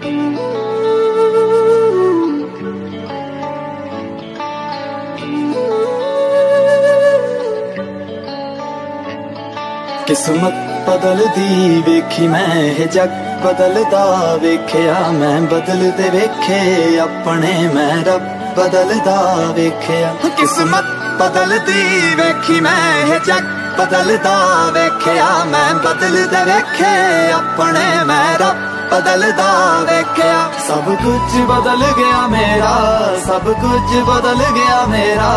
ਕਿਸਮਤ ਬਦਲਦੀ ਵੇਖੀ ਮੈਂ, ਇਹ ਜੱਗ ਬਦਲਦਾ ਵੇਖਿਆ ਮੈਂ ਬਦਲਦੇ ਵੇਖੇ ਆਪਣੇ ਮੈਂ, ਰੱਬ ਬਦਲਦਾ ਵੇਖਿਆ। ਕਿਸਮਤ ਬਦਲਦੀ ਵੇਖੀ ਮੈਂ, ਇਹ ਜੱਗ ਬਦਲਦਾ ਵੇਖਿਆ ਮੈਂ ਬਦਲਦੇ ਵੇਖੇ ਆਪਣੇ ਮੈਂ, ਰੱਬ ਬਦਲਦਾ ਵੇਖਿਆ। ਸਭ ਕੁਝ ਬਦਲ ਗਿਆ ਮੇਰਾ, ਸਭ ਕੁਝ ਬਦਲ ਗਿਆ ਮੇਰਾ।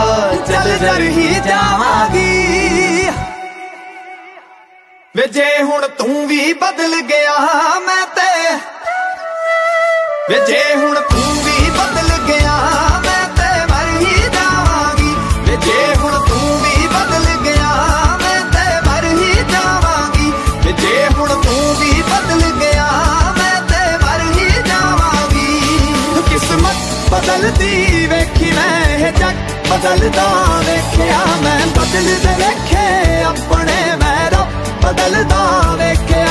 ਚੱਲ ਜਰ ਹੀ ਜਾਵਾਂਗੀ। ਵੇ ਜੇ ਹੁਣ ਤੂੰ ਵੀ ਬਦਲ ਗਿਆ ਮੈਂ ਤੇ, ਵੇ ਜੇ ਹੁਣ ਤੂੰ ਵੀ ਬਦਲ ਗਿਆ ਜੱਗ ਬਦਲਦਾ ਵੇਖਿਆ ਮੈਂ, ਬਦਲਦੇ ਵੇਖੇ ਆਪਣੇ ਮੈਂ ਰੱਬ ਬਦਲਦਾ ਵੇਖਿਆ।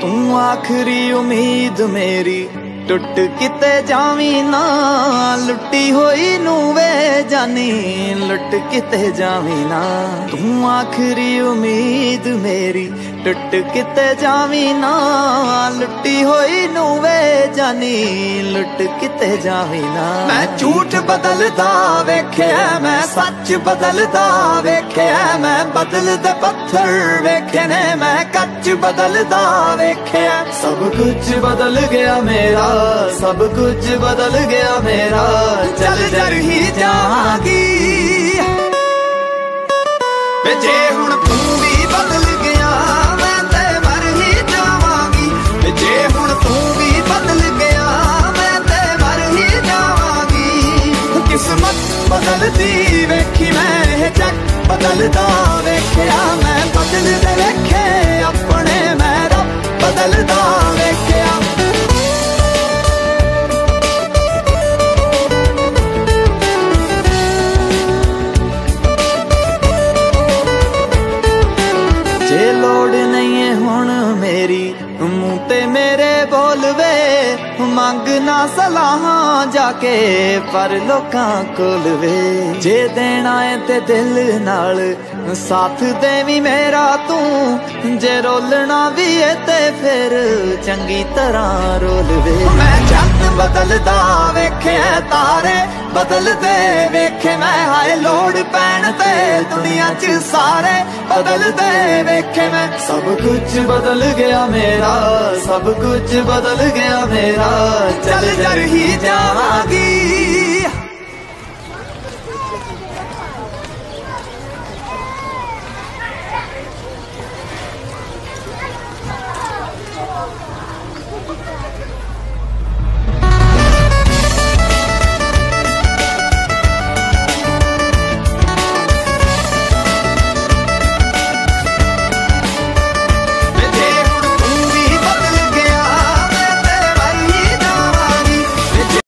ਤੂੰ ਆਖਰੀ ਉਮੀਦ ਮੇਰੀ ਟੁੱਟ ਕਿਤੇ ਜਾਵੀਂ ਨਾ, ਲੁੱਟੀ ਹੋਈ ਨੂੰ ਵੇ ਜਾਨੀ, ਲੁੱਟ ਕਿਤੇ ਜਾਵੀਂ ਨਾ। ਤੂੰ ਆਖਰੀ ਉਮੀਦ ਮੇਰੀ, ਟੁੱਟ ਕਿਤੇ ਜਾਵੀਂ ਨਾ, ਲੁੱਟੀ ਜਾਨੀ, ਲੁੱਟ ਕਿਤੇ ਜਾਵੀਂ ਨਾ। ਮੈਂ ਝੂਠ ਬਦਲਦਾ ਵੇਖਿਆ, ਮੈਂ ਸੱਚ ਬਦਲਦਾ ਵੇਖਿਆ, ਮੈਂ ਬਦਲਦੇ ਪੱਥਰ ਵੇਖੇ ਨੇ, ਮੈਂ ਕੱਚ ਬਦਲਦਾ ਵੇਖਿਆ। ਸਭ ਕੁਝ ਬਦਲ ਗਿਆ ਮੇਰਾ, ਸਭ ਕੁਝ ਬਦਲ ਗਿਆ ਮੇਰਾ, ਚੱਲ ਜਰ ਹੀ ਜਾਗੀ ਬਦਲਦੀ ਵੇਖੀ ਮੈਂ ਇਹ ਜੱਗ ਬਦਲਦਾ ਵੇਖਿਆ ਮੈਂ ਬਦਲਦੇ ਵੇਖੇ ਆਪਣੇ ਮੈਂ ਰੱਬ ਬਦਲਦਾ ਵੇਖਿਆ। ਜੇ ਲੋੜ ਨਹੀਂ ਹੈ ਹੁਣ ਮੇਰੀ, ਮੂੰਹ ਤੇ ਮੇਰੇ ਬੋਲਵੇ ਸਲਾਹਾਂ ਜਾ ਕੇ, ਪਰ ਲੋਕਾਂ ਕੋਲ ਵੇ। ਜੇ ਦੇਣਾ ਏ ਤੇ ਦਿਲ ਨਾਲ, ਸਾਥ ਦੇਵੀ ਮੇਰਾ ਤੂੰ। ਜੇ ਰੋਲਣਾ ਵੀ ਏ ਤੇ ਫਿਰ ਚੰਗੀ ਤਰ੍ਹਾਂ ਰੋਲਵੇ ਮੈਂ ਜੱਟ ਬਦਲਦਾ ਵੇਖਿਆ ਤਾਰੇ, ਬਦਲਦੇ ਵੇਖੇ ਮੈਂ, ਹਾਏ ਲੋੜ ਪੈਣ ਤੇ ਦੁਨੀਆ 'ਚ ਸਾਰੇ। ਬਦਲਦੇ ਵੇਖੇ ਮੈਂ, ਸਭ ਕੁਝ ਬਦਲ ਗਿਆ ਮੇਰਾ, ਸਭ ਕੁਝ ਬਦਲ ਗਿਆ ਮੇਰਾ। ਚੱਲ ਜਰ ਹੀ ਜਾਵਾਂਗੀ।